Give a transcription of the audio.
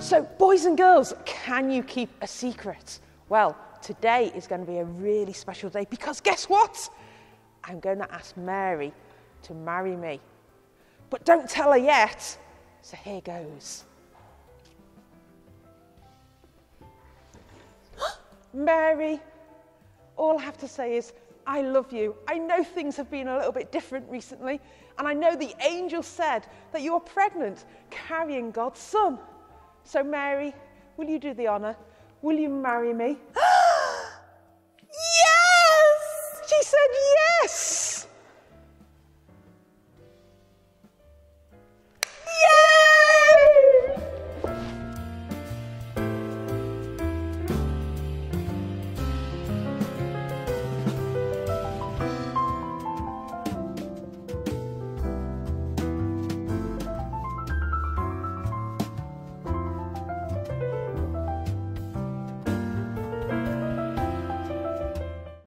So, boys and girls, can you keep a secret? Well, today is going to be a really special day because guess what? I'm going to ask Mary to marry me. But don't tell her yet. So here goes. Mary, all I have to say is, I love you. I know things have been a little bit different recently, and I know the angel said that you're pregnant, carrying God's son. So, Mary, will you do the honour? Will you marry me?